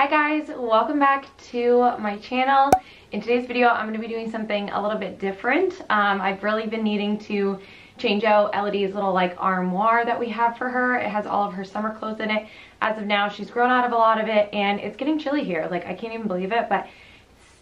Hi guys, welcome back to my channel. In today's video, I'm going to be doing something a little bit different. Um, I've really been needing to change out Elodie's little like armoire that we have for her. It has all of her summer clothes in it. As of now, she's grown out of a lot of it and it's getting chilly here. Like I can't even believe it, but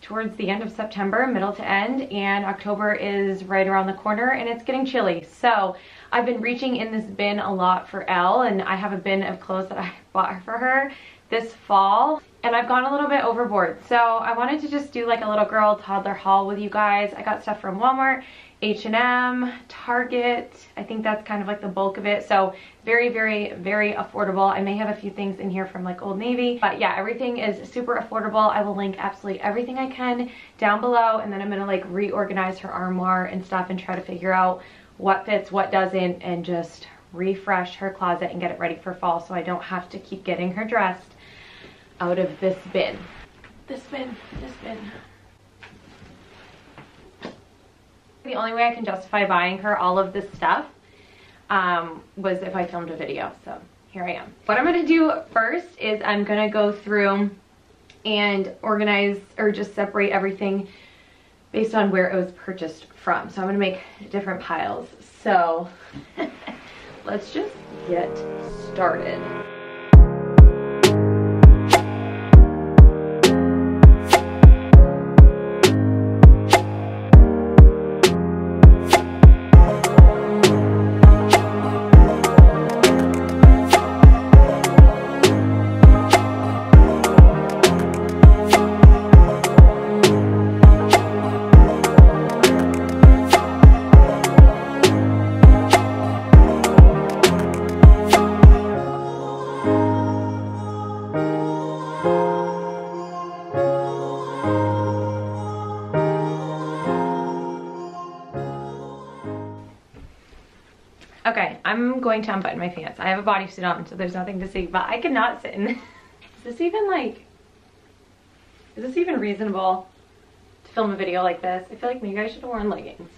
towards the end of September, middle to end, and October is right around the corner and it's getting chilly. So I've been reaching in this bin a lot for Elle and I have a bin of clothes that I bought for her this fall and I've gone a little bit overboard. So I wanted to just do like a little girl toddler haul with you guys. I got stuff from Walmart, H&M, Target. I think that's kind of like the bulk of it. So very, very, very affordable. I may have a few things in here from like Old Navy, but yeah, everything is super affordable. I will link absolutely everything I can down below and then I'm gonna like reorganize her armoire and stuff and try to figure out what fits, what doesn't, and just refresh her closet and get it ready for fall so I don't have to keep getting her dressed out of this bin. This bin, this bin. The only way I can justify buying her all of this stuff um, was if I filmed a video, so here I am. What I'm gonna do first is I'm gonna go through and organize or just separate everything based on where it was purchased from. So I'm gonna make different piles. So let's just get started. I'm going to unbutton my pants. I have a bodysuit on, so there's nothing to see, but I cannot sit in. this. is this even like, is this even reasonable to film a video like this? I feel like maybe I should have worn leggings.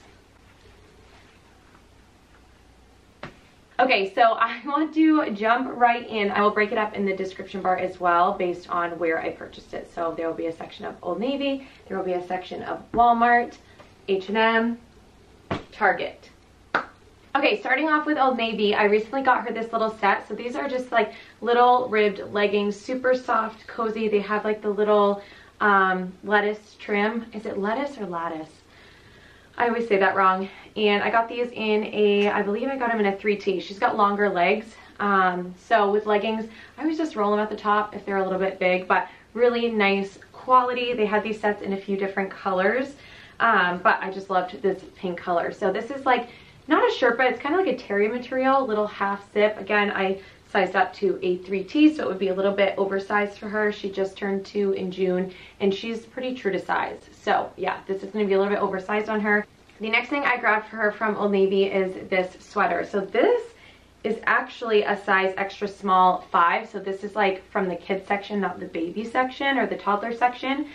Okay, so I want to jump right in. I will break it up in the description bar as well based on where I purchased it. So there will be a section of Old Navy, there will be a section of Walmart, H&M, Target. Okay, starting off with Old Navy, I recently got her this little set. So these are just like little ribbed leggings, super soft, cozy. They have like the little um, lettuce trim. Is it lettuce or lattice? I always say that wrong. And I got these in a, I believe I got them in a 3T. She's got longer legs. Um, so with leggings, I always just roll them at the top if they're a little bit big, but really nice quality. They had these sets in a few different colors, um, but I just loved this pink color. So this is like not a Sherpa, it's kind of like a terry material, little half zip. Again, I sized up to a 3T, so it would be a little bit oversized for her. She just turned two in June, and she's pretty true to size. So yeah, this is gonna be a little bit oversized on her. The next thing I grabbed for her from Old Navy is this sweater. So this is actually a size extra small five. So this is like from the kids section, not the baby section or the toddler section.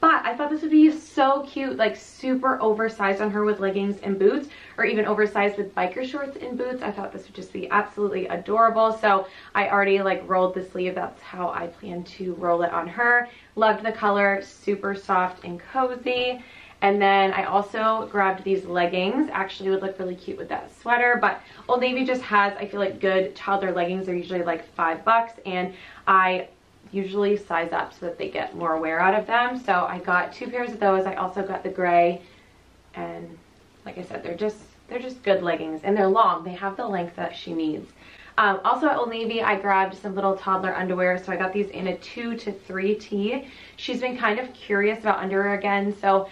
But I thought this would be so cute, like super oversized on her with leggings and boots, or even oversized with biker shorts and boots. I thought this would just be absolutely adorable. So I already like rolled the sleeve. That's how I plan to roll it on her. Loved the color, super soft and cozy. And then I also grabbed these leggings. Actually would look really cute with that sweater. But Old Navy just has, I feel like good toddler leggings. They're usually like five bucks. And I usually size up so that they get more wear out of them. So I got two pairs of those. I also got the gray and like I said, they're just they're just good leggings and they're long. They have the length that she needs. Um, also at Old Navy, I grabbed some little toddler underwear. So I got these in a two to three T. She's been kind of curious about underwear again. So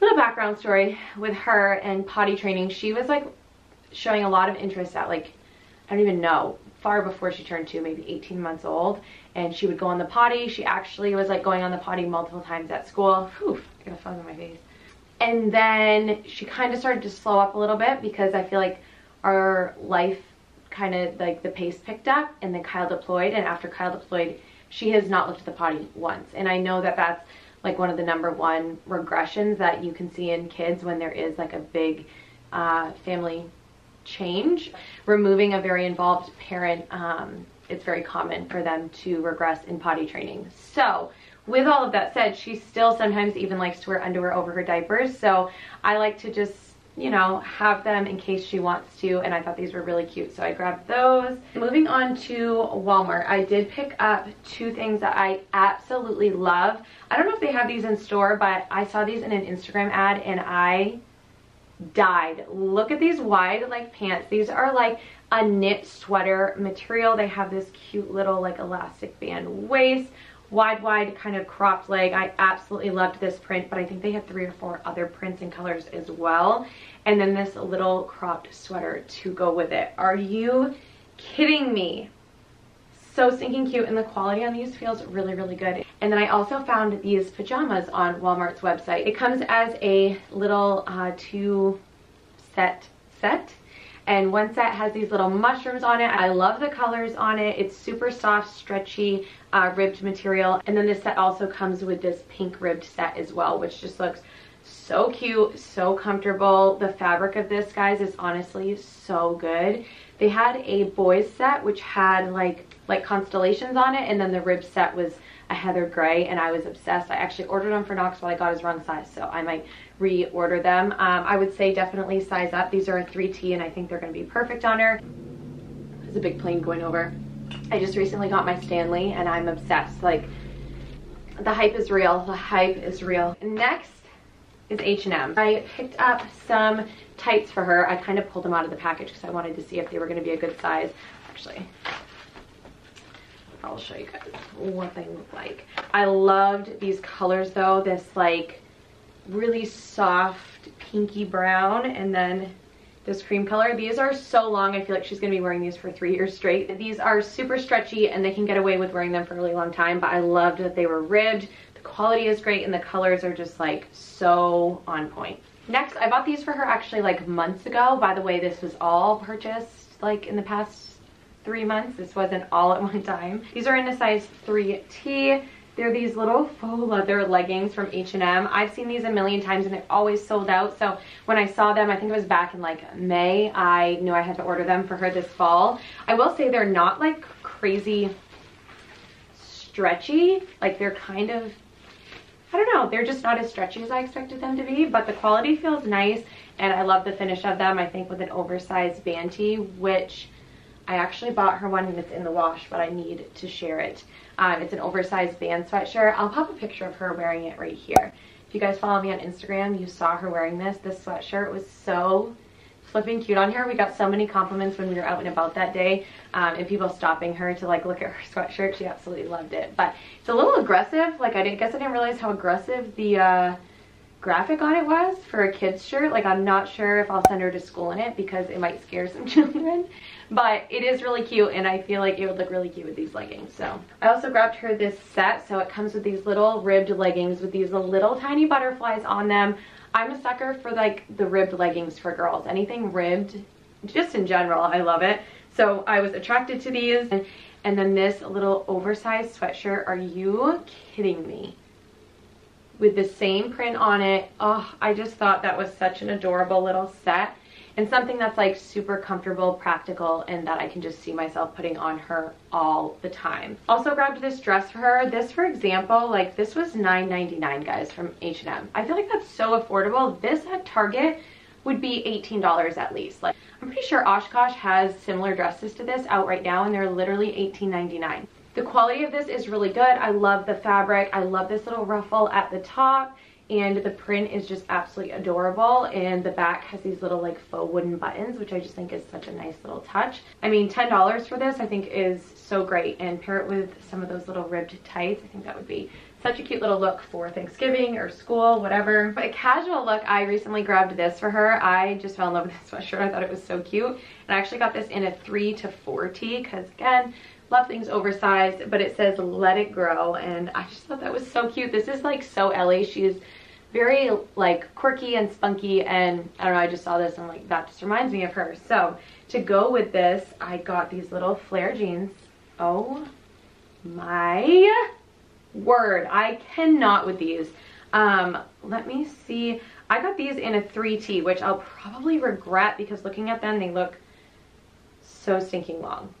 little background story with her and potty training. She was like showing a lot of interest at like, I don't even know, far before she turned two, maybe 18 months old and she would go on the potty. She actually was like going on the potty multiple times at school. Whew, I got a fuzz on my face. And then she kind of started to slow up a little bit because I feel like our life kind of like the pace picked up and then Kyle deployed and after Kyle deployed she has not looked at the potty once and I know that that's like one of the number one regressions that you can see in kids when there is like a big uh, family change removing a very involved parent um, it's very common for them to regress in potty training. So with all of that said, she still sometimes even likes to wear underwear over her diapers. So I like to just you know, have them in case she wants to, and I thought these were really cute, so I grabbed those. Moving on to Walmart, I did pick up two things that I absolutely love. I don't know if they have these in store, but I saw these in an Instagram ad, and I died. Look at these wide like pants. These are like a knit sweater material. They have this cute little like elastic band waist wide, wide kind of cropped leg. I absolutely loved this print, but I think they had three or four other prints and colors as well. And then this little cropped sweater to go with it. Are you kidding me? So stinking cute and the quality on these feels really, really good. And then I also found these pajamas on Walmart's website. It comes as a little uh, two set set and one set has these little mushrooms on it. I love the colors on it. It's super soft, stretchy, uh, ribbed material. And then this set also comes with this pink ribbed set as well, which just looks so cute, so comfortable. The fabric of this, guys, is honestly so good. They had a boys set, which had like like constellations on it, and then the rib set was a heather gray, and I was obsessed. I actually ordered them for Knox while I got his wrong size, so I might reorder them. Um, I would say definitely size up. These are a 3T and I think they're going to be perfect on her. There's a big plane going over. I just recently got my Stanley and I'm obsessed. Like, the hype is real. The hype is real. Next is H&M. I picked up some tights for her. I kind of pulled them out of the package because I wanted to see if they were going to be a good size. Actually, I'll show you guys what they look like. I loved these colors though. This like really soft pinky brown and then this cream color. These are so long. I feel like she's going to be wearing these for three years straight. These are super stretchy and they can get away with wearing them for a really long time, but I loved that they were ribbed. The quality is great and the colors are just like so on point. Next, I bought these for her actually like months ago. By the way, this was all purchased like in the past three months. This wasn't all at one time. These are in a size 3T. They're these little faux leather leggings from H&M. I've seen these a million times and they're always sold out. So when I saw them, I think it was back in like May, I knew I had to order them for her this fall. I will say they're not like crazy stretchy. Like they're kind of, I don't know, they're just not as stretchy as I expected them to be, but the quality feels nice and I love the finish of them. I think with an oversized band tee, which I actually bought her one and it's in the wash, but I need to share it. Um, it's an oversized band sweatshirt. I'll pop a picture of her wearing it right here. If you guys follow me on Instagram, you saw her wearing this. This sweatshirt was so flipping cute on her. We got so many compliments when we were out and about that day um, and people stopping her to like look at her sweatshirt. She absolutely loved it. But it's a little aggressive. Like I didn't guess I didn't realize how aggressive the uh, graphic on it was for a kid's shirt. Like I'm not sure if I'll send her to school in it because it might scare some children. But it is really cute and I feel like it would look really cute with these leggings. So I also grabbed her this set. So it comes with these little ribbed leggings with these little tiny butterflies on them. I'm a sucker for like the ribbed leggings for girls. Anything ribbed, just in general, I love it. So I was attracted to these. And, and then this little oversized sweatshirt. Are you kidding me? With the same print on it. Oh, I just thought that was such an adorable little set and something that's like super comfortable, practical, and that I can just see myself putting on her all the time. Also grabbed this dress for her. This, for example, like this was $9.99, guys, from H&M. I feel like that's so affordable. This at Target would be $18 at least. Like, I'm pretty sure Oshkosh has similar dresses to this out right now, and they're literally $18.99. The quality of this is really good. I love the fabric. I love this little ruffle at the top and the print is just absolutely adorable and the back has these little like faux wooden buttons which I just think is such a nice little touch. I mean $10 for this I think is so great and pair it with some of those little ribbed tights I think that would be such a cute little look for Thanksgiving or school, whatever. But a casual look, I recently grabbed this for her. I just fell in love with this sweatshirt. I thought it was so cute. And I actually got this in a 3 to 4T because again, love things oversized, but it says let it grow. And I just thought that was so cute. This is like so Ellie. She's very like quirky and spunky and I don't know, I just saw this and like that just reminds me of her. So to go with this, I got these little flare jeans. Oh my word. I cannot with these. Um, let me see. I got these in a 3T, which I'll probably regret because looking at them, they look so stinking long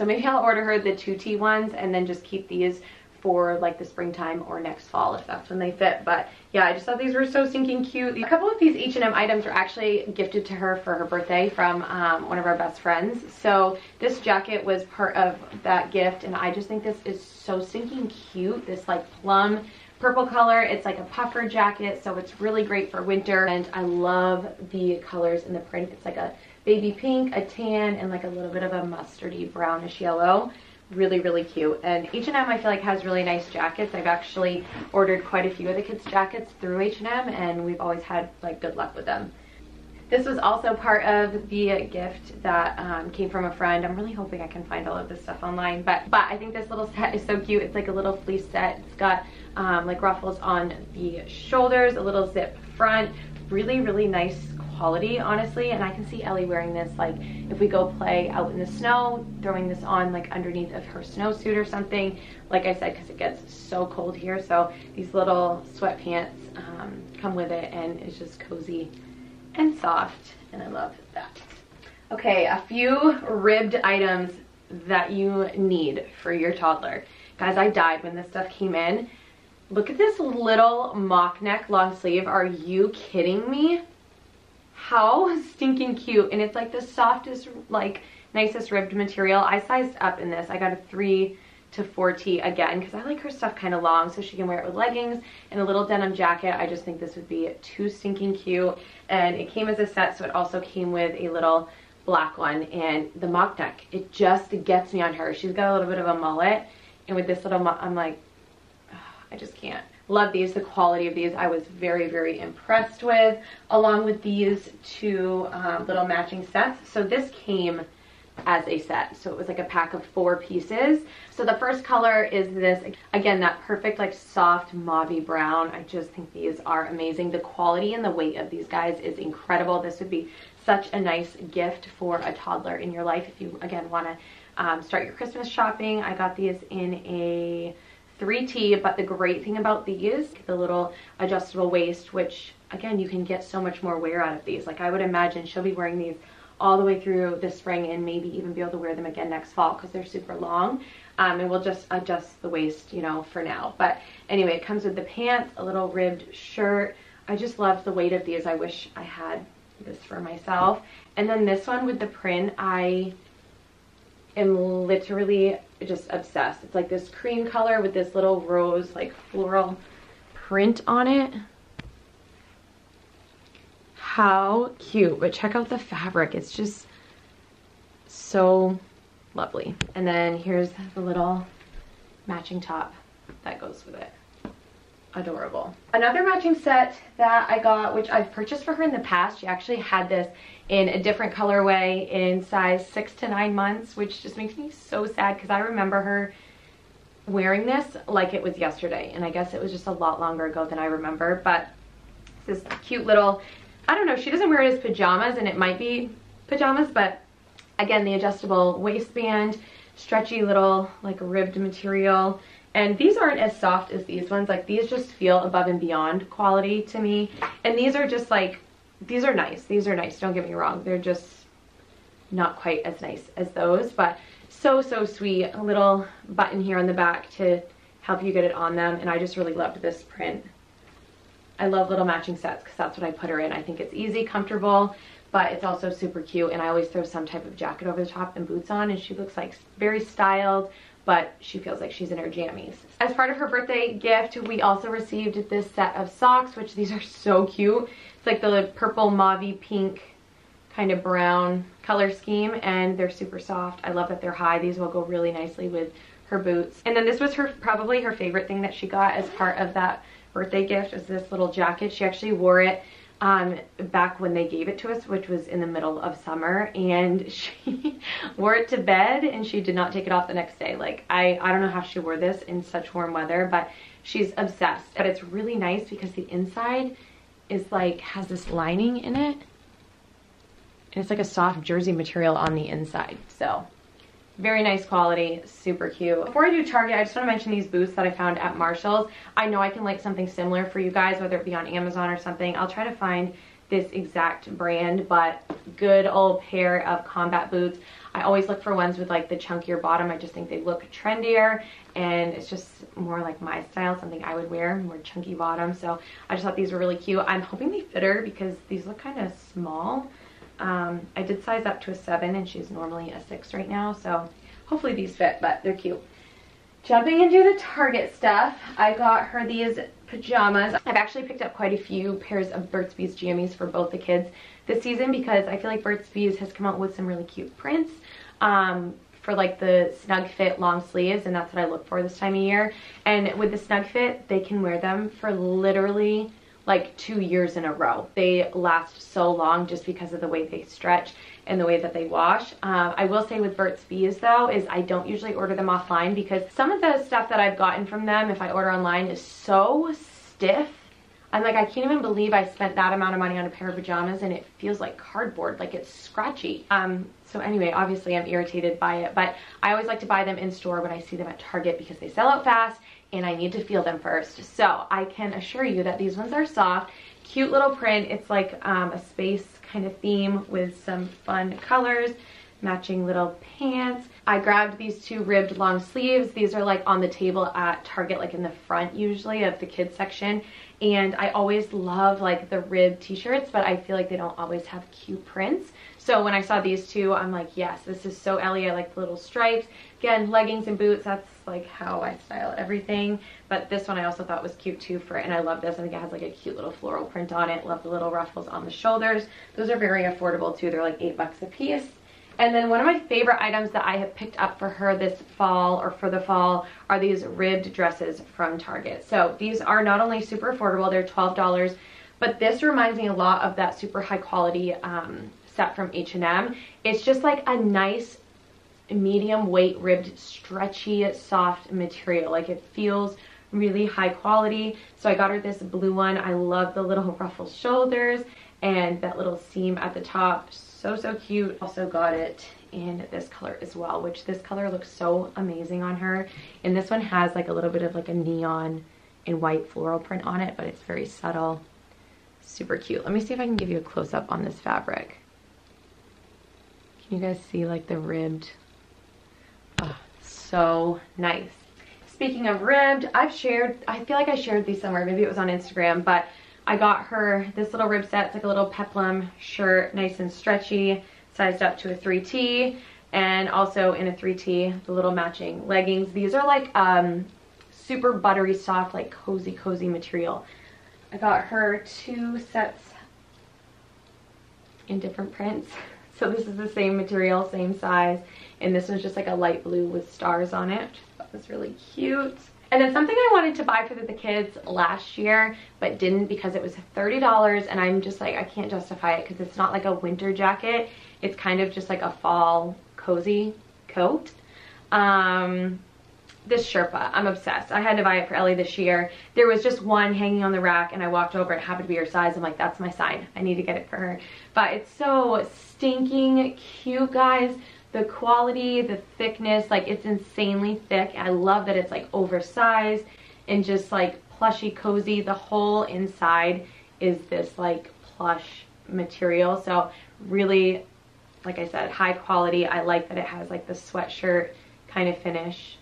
So maybe I'll order her the 2T ones and then just keep these for like the springtime or next fall if that's when they fit. But yeah, I just thought these were so stinking cute. A couple of these H&M items were actually gifted to her for her birthday from um, one of our best friends. So this jacket was part of that gift and I just think this is so stinking cute. This like plum purple color. It's like a puffer jacket, so it's really great for winter. And I love the colors in the print. It's like a baby pink, a tan, and like a little bit of a mustardy brownish yellow really really cute and H&M I feel like has really nice jackets I've actually ordered quite a few of the kids jackets through H&M and we've always had like good luck with them this was also part of the gift that um, came from a friend. I'm really hoping I can find all of this stuff online, but but I think this little set is so cute. It's like a little fleece set. It's got um, like ruffles on the shoulders, a little zip front, really, really nice quality, honestly. And I can see Ellie wearing this, like, if we go play out in the snow, throwing this on, like, underneath of her snowsuit or something. Like I said, because it gets so cold here. So these little sweatpants um, come with it, and it's just cozy and soft. And I love that. Okay, a few ribbed items that you need for your toddler. Guys, I died when this stuff came in. Look at this little mock neck long sleeve. Are you kidding me? How stinking cute. And it's like the softest, like nicest ribbed material. I sized up in this. I got a three to 4T again because I like her stuff kind of long so she can wear it with leggings and a little denim jacket. I just think this would be too stinking cute. And it came as a set so it also came with a little black one and the mock neck. It just gets me on her. She's got a little bit of a mullet and with this little, I'm like, I just can't. Love these, the quality of these I was very, very impressed with, along with these two um, little matching sets. So this came as a set. So it was like a pack of four pieces. So the first color is this, again, that perfect like soft mauve brown. I just think these are amazing. The quality and the weight of these guys is incredible. This would be such a nice gift for a toddler in your life if you, again, want to um, start your Christmas shopping. I got these in a 3T, but the great thing about these, the little adjustable waist, which again, you can get so much more wear out of these. Like I would imagine she'll be wearing these all the way through the spring and maybe even be able to wear them again next fall because they're super long. Um, and we'll just adjust the waist, you know, for now. But anyway, it comes with the pants, a little ribbed shirt. I just love the weight of these. I wish I had this for myself. And then this one with the print, I am literally just obsessed. It's like this cream color with this little rose like floral print on it. How cute, but check out the fabric. It's just so lovely. And then here's the little matching top that goes with it adorable. Another matching set that I got, which I've purchased for her in the past, she actually had this in a different colorway in size six to nine months, which just makes me so sad because I remember her wearing this like it was yesterday. And I guess it was just a lot longer ago than I remember, but this cute little, I don't know, she doesn't wear it as pajamas and it might be pajamas, but again, the adjustable waistband, stretchy little like ribbed material and these aren't as soft as these ones. Like these just feel above and beyond quality to me. And these are just like, these are nice. These are nice. Don't get me wrong. They're just not quite as nice as those, but so, so sweet. A little button here on the back to help you get it on them. And I just really loved this print. I love little matching sets because that's what I put her in. I think it's easy, comfortable, but it's also super cute. And I always throw some type of jacket over the top and boots on and she looks like very styled, but she feels like she's in her jammies. As part of her birthday gift, we also received this set of socks, which these are so cute. It's like the purple mauve pink kind of brown color scheme and they're super soft. I love that they're high. These will go really nicely with her boots. And then this was her probably her favorite thing that she got as part of that birthday gift is this little jacket. She actually wore it um, back when they gave it to us, which was in the middle of summer, and she wore it to bed and she did not take it off the next day. Like, I, I don't know how she wore this in such warm weather, but she's obsessed. But it's really nice because the inside is like, has this lining in it. And it's like a soft jersey material on the inside. So very nice quality, super cute. Before I do Target, I just want to mention these boots that I found at Marshall's. I know I can like something similar for you guys, whether it be on Amazon or something. I'll try to find this exact brand, but good old pair of combat boots. I always look for ones with like the chunkier bottom. I just think they look trendier and it's just more like my style, something I would wear, more chunky bottom. So I just thought these were really cute. I'm hoping they fit her because these look kind of small. Um, I did size up to a seven and she's normally a six right now. So hopefully these fit, but they're cute. Jumping into the Target stuff, I got her these pajamas. I've actually picked up quite a few pairs of Burt's Bees jammies for both the kids this season because I feel like Burt's Bees has come out with some really cute prints um, for like the snug fit long sleeves and that's what I look for this time of year. And with the snug fit, they can wear them for literally like two years in a row. They last so long just because of the way they stretch and the way that they wash. Um, I will say with Burt's Bees though, is I don't usually order them offline because some of the stuff that I've gotten from them, if I order online, is so stiff. I'm like, I can't even believe I spent that amount of money on a pair of pajamas and it feels like cardboard, like it's scratchy. Um, so anyway, obviously I'm irritated by it, but I always like to buy them in store when I see them at Target because they sell out fast and I need to feel them first. So I can assure you that these ones are soft, cute little print. It's like um, a space kind of theme with some fun colors, matching little pants. I grabbed these two ribbed long sleeves. These are like on the table at Target, like in the front usually of the kids section. And I always love like the ribbed t-shirts, but I feel like they don't always have cute prints. So when I saw these two, I'm like, yes, this is so Ellie. I like the little stripes. Again, leggings and boots, that's like how I style everything. But this one I also thought was cute too for, it. and I love this. I think it has like a cute little floral print on it. Love the little ruffles on the shoulders. Those are very affordable too. They're like eight bucks a piece. And then one of my favorite items that I have picked up for her this fall or for the fall are these ribbed dresses from Target. So these are not only super affordable, they're $12, but this reminds me a lot of that super high quality um, set from H&M. It's just like a nice medium weight ribbed stretchy soft material. Like it feels really high quality. So I got her this blue one. I love the little ruffled shoulders and that little seam at the top. So so cute. Also got it in this color as well which this color looks so amazing on her. And this one has like a little bit of like a neon and white floral print on it but it's very subtle. Super cute. Let me see if I can give you a close-up on this fabric. Can you guys see like the ribbed so nice. Speaking of ribbed, I've shared, I feel like I shared these somewhere, maybe it was on Instagram, but I got her this little rib set. It's like a little peplum shirt, nice and stretchy, sized up to a 3T, and also in a 3T, the little matching leggings. These are like um, super buttery soft, like cozy, cozy material. I got her two sets in different prints. So this is the same material, same size. And this was just like a light blue with stars on it. That was really cute. And then something I wanted to buy for the kids last year, but didn't because it was $30 and I'm just like, I can't justify it because it's not like a winter jacket. It's kind of just like a fall cozy coat. Um, this Sherpa. I'm obsessed. I had to buy it for Ellie this year. There was just one hanging on the rack and I walked over. It happened to be her size. I'm like, that's my sign. I need to get it for her. But it's so stinking cute, guys. The quality, the thickness, like it's insanely thick. I love that it's like oversized and just like plushy cozy. The whole inside is this like plush material. So really, like I said, high quality. I like that it has like the sweatshirt kind of finish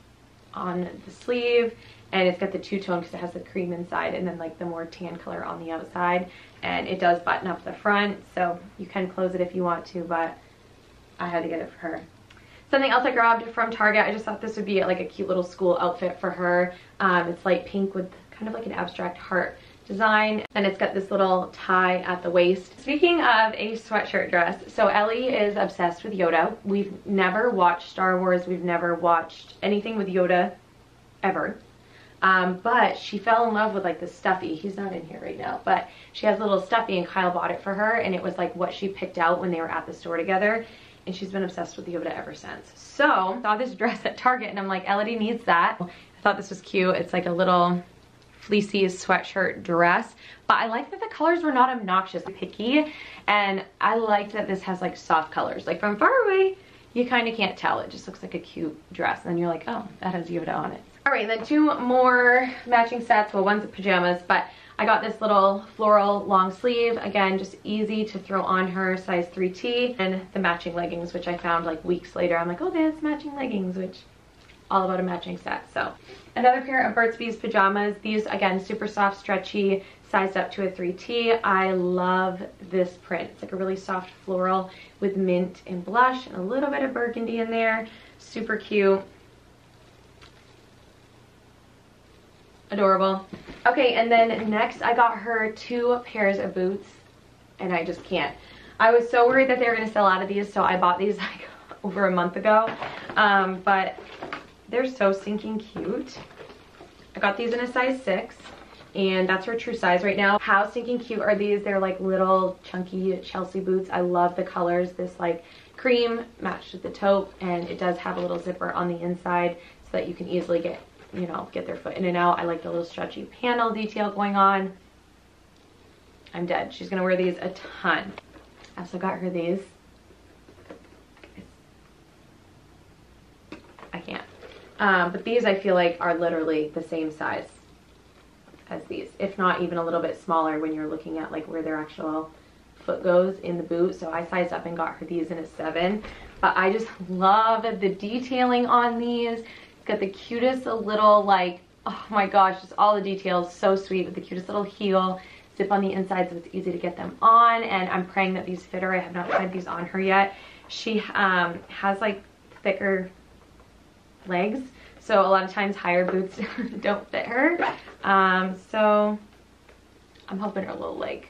on the sleeve and it's got the two-tone because it has the cream inside and then like the more tan color on the outside and it does button up the front so you can close it if you want to but I had to get it for her. Something else I grabbed from Target, I just thought this would be like a cute little school outfit for her. Um, it's light pink with kind of like an abstract heart design and it's got this little tie at the waist. Speaking of a sweatshirt dress, so Ellie is obsessed with Yoda. We've never watched Star Wars, we've never watched anything with Yoda ever. Um, but she fell in love with like the stuffy. He's not in here right now, but she has a little stuffy and Kyle bought it for her and it was like what she picked out when they were at the store together and she's been obsessed with Yoda ever since. So, I saw this dress at Target and I'm like, Elodie needs that. I thought this was cute. It's like a little fleecy sweatshirt dress. But I like that the colors were not obnoxious, picky. And I like that this has like soft colors. Like from far away, you kind of can't tell. It just looks like a cute dress. And then you're like, oh, that has Yoda on it. All right, then two more matching sets. Well, one's pajamas, but I got this little floral long sleeve. Again, just easy to throw on her, size 3T. And the matching leggings, which I found like weeks later. I'm like, oh, that's matching leggings, which all about a matching set. So another pair of Burt's Bees pajamas. These, again, super soft, stretchy, sized up to a 3T. I love this print. It's like a really soft floral with mint and blush and a little bit of burgundy in there. Super cute. Adorable. Okay, and then next I got her two pairs of boots and I just can't. I was so worried that they were going to sell out of these, so I bought these like over a month ago. Um, but they're so stinking cute. I got these in a size 6 and that's her true size right now. How stinking cute are these? They're like little chunky Chelsea boots. I love the colors. This like cream matched with the taupe and it does have a little zipper on the inside so that you can easily get, you know, get their foot in and out. I like the little stretchy panel detail going on. I'm dead. She's gonna wear these a ton. I also got her these. I can't. Um, but these I feel like are literally the same size as these, if not even a little bit smaller when you're looking at like where their actual foot goes in the boot. So I sized up and got her these in a seven. But I just love the detailing on these. Got the cutest little like, oh my gosh, just all the details. So sweet with the cutest little heel. Zip on the inside so it's easy to get them on. And I'm praying that these fit her. I have not tried these on her yet. She um, has like thicker legs. So a lot of times higher boots don't fit her. Um, so I'm hoping her little leg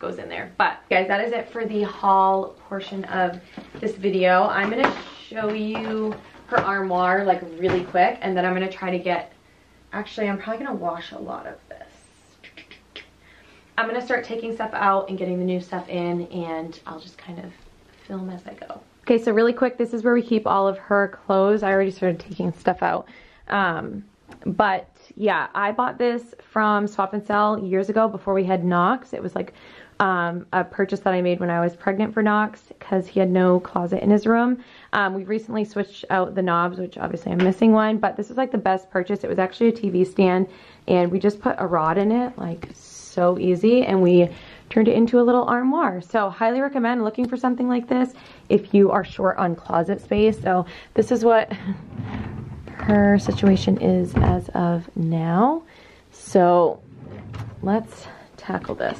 goes in there. But guys, that is it for the haul portion of this video. I'm going to show you her armoire like really quick and then I'm going to try to get, actually I'm probably going to wash a lot of this. I'm going to start taking stuff out and getting the new stuff in and I'll just kind of film as I go. Okay, so really quick, this is where we keep all of her clothes. I already started taking stuff out. Um, but yeah, I bought this from Swap and Sell years ago before we had Knox. It was like um, a purchase that I made when I was pregnant for Knox because he had no closet in his room. Um, we recently switched out the knobs, which obviously I'm missing one, but this was like the best purchase. It was actually a TV stand and we just put a rod in it, like so easy, and we turned it into a little armoire. So highly recommend looking for something like this if you are short on closet space. So this is what her situation is as of now. So let's tackle this.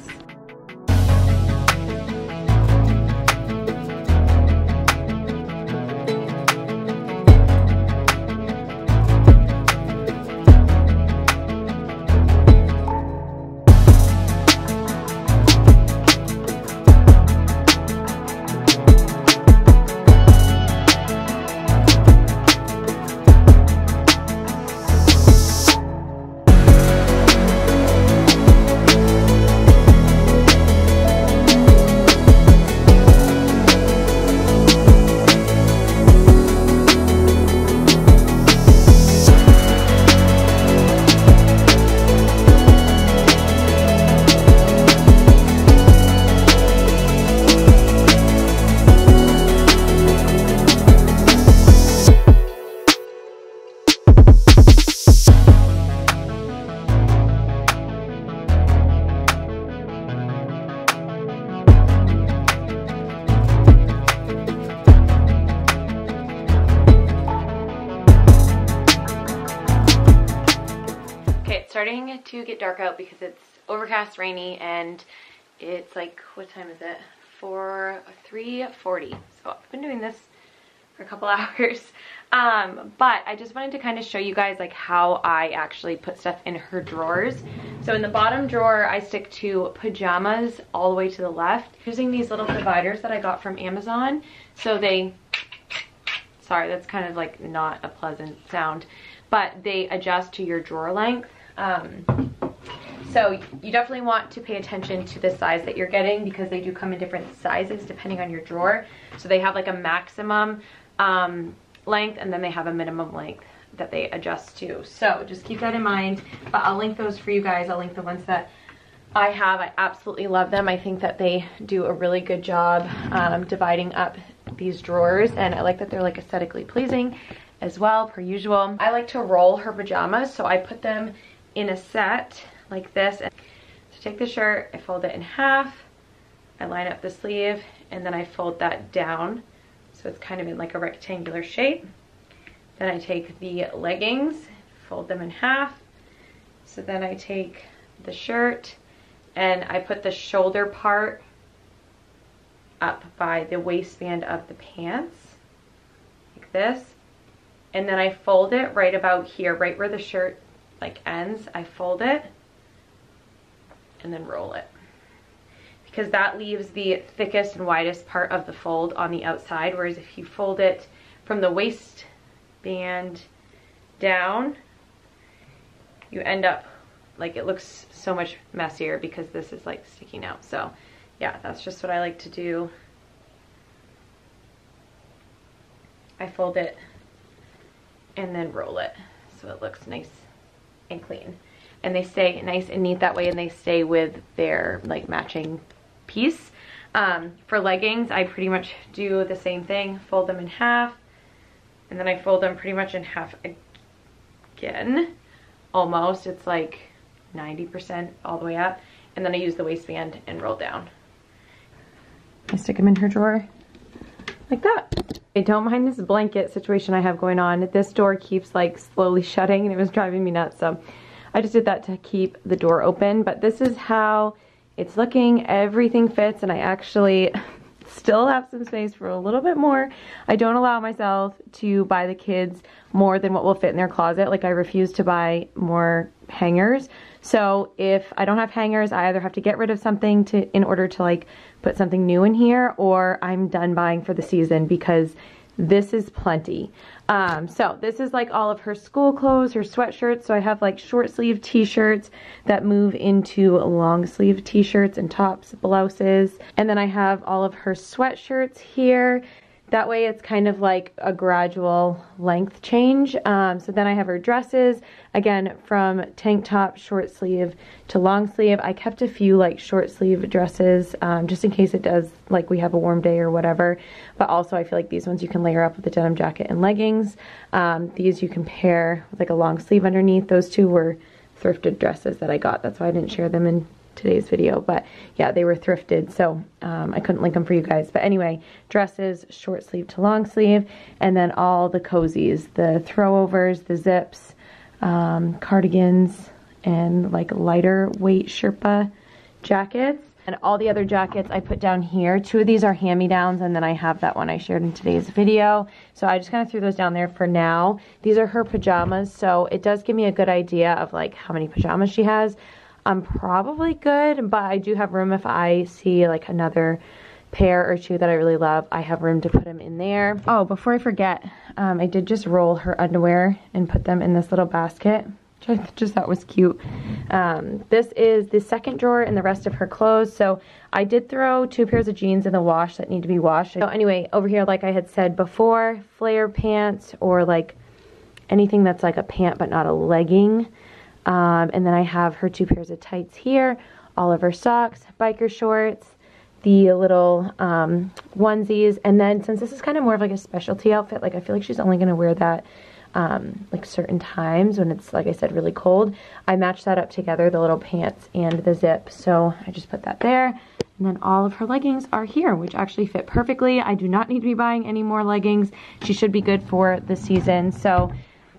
Overcast, rainy, and it's like, what time is it? 4, 3.40. So I've been doing this for a couple hours. Um, but I just wanted to kind of show you guys like how I actually put stuff in her drawers. So in the bottom drawer, I stick to pajamas all the way to the left using these little dividers that I got from Amazon. So they, sorry, that's kind of like not a pleasant sound, but they adjust to your drawer length. Um, so you definitely want to pay attention to the size that you're getting because they do come in different sizes depending on your drawer. So they have like a maximum um, length and then they have a minimum length that they adjust to. So just keep that in mind, but I'll link those for you guys. I'll link the ones that I have. I absolutely love them. I think that they do a really good job um, dividing up these drawers and I like that they're like aesthetically pleasing as well, per usual. I like to roll her pajamas, so I put them in a set like this. So take the shirt, I fold it in half, I line up the sleeve, and then I fold that down. So it's kind of in like a rectangular shape. Then I take the leggings, fold them in half. So then I take the shirt and I put the shoulder part up by the waistband of the pants like this and then I fold it right about here right where the shirt like ends I fold it and then roll it because that leaves the thickest and widest part of the fold on the outside whereas if you fold it from the waistband down you end up like it looks so much messier because this is like sticking out so yeah, that's just what I like to do. I fold it and then roll it so it looks nice and clean. And they stay nice and neat that way and they stay with their like matching piece. Um, for leggings, I pretty much do the same thing, fold them in half, and then I fold them pretty much in half again, almost. It's like 90% all the way up. And then I use the waistband and roll down. I stick them in her drawer like that. I don't mind this blanket situation I have going on. This door keeps like slowly shutting and it was driving me nuts. So I just did that to keep the door open. But this is how it's looking. Everything fits and I actually still have some space for a little bit more. I don't allow myself to buy the kids more than what will fit in their closet. Like I refuse to buy more hangers. So if I don't have hangers, I either have to get rid of something to in order to like put something new in here or I'm done buying for the season because this is plenty. Um, so this is like all of her school clothes, her sweatshirts. So I have like short sleeve t-shirts that move into long sleeve t-shirts and tops, blouses. And then I have all of her sweatshirts here that way it's kind of like a gradual length change. Um, so then I have her dresses, again, from tank top, short sleeve to long sleeve. I kept a few like short sleeve dresses um, just in case it does, like we have a warm day or whatever. But also I feel like these ones you can layer up with a denim jacket and leggings. Um, these you can pair with like a long sleeve underneath. Those two were thrifted dresses that I got. That's why I didn't share them in today's video, but yeah, they were thrifted, so um, I couldn't link them for you guys. But anyway, dresses, short sleeve to long sleeve, and then all the cozies, the throwovers, the zips, um, cardigans, and like lighter weight Sherpa jackets. And all the other jackets I put down here. Two of these are hand-me-downs, and then I have that one I shared in today's video. So I just kind of threw those down there for now. These are her pajamas, so it does give me a good idea of like how many pajamas she has. I'm probably good, but I do have room if I see like another pair or two that I really love. I have room to put them in there. Oh, before I forget, um, I did just roll her underwear and put them in this little basket, which I just thought was cute. Um, this is the second drawer in the rest of her clothes. So I did throw two pairs of jeans in the wash that need to be washed. So anyway, over here, like I had said before, flare pants or like anything that's like a pant but not a legging. Um, and then I have her two pairs of tights here, all of her socks, biker shorts, the little um, onesies. And then since this is kind of more of like a specialty outfit, like I feel like she's only going to wear that um, like certain times when it's, like I said, really cold. I matched that up together, the little pants and the zip. So I just put that there. And then all of her leggings are here, which actually fit perfectly. I do not need to be buying any more leggings. She should be good for the season. So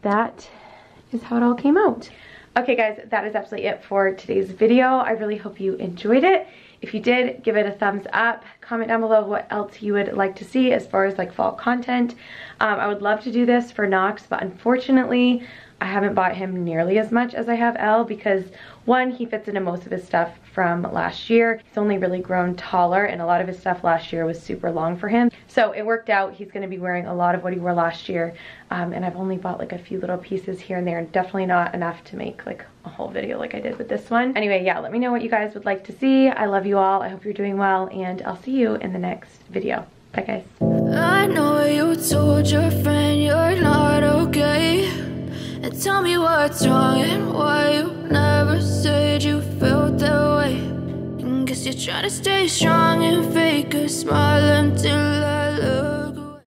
that is how it all came out. Okay guys, that is absolutely it for today's video. I really hope you enjoyed it. If you did, give it a thumbs up. Comment down below what else you would like to see as far as like fall content. Um, I would love to do this for Knox, but unfortunately, I haven't bought him nearly as much as I have Elle because one, he fits into most of his stuff from last year. He's only really grown taller and a lot of his stuff last year was super long for him. So it worked out. He's gonna be wearing a lot of what he wore last year. Um, and I've only bought like a few little pieces here and there. and Definitely not enough to make like a whole video like I did with this one. Anyway, yeah, let me know what you guys would like to see. I love you all. I hope you're doing well and I'll see you in the next video. Bye guys. I know you told your friend you're not okay. And tell me what's wrong and why you never said you felt that way And guess you're trying to stay strong and fake a smile until I look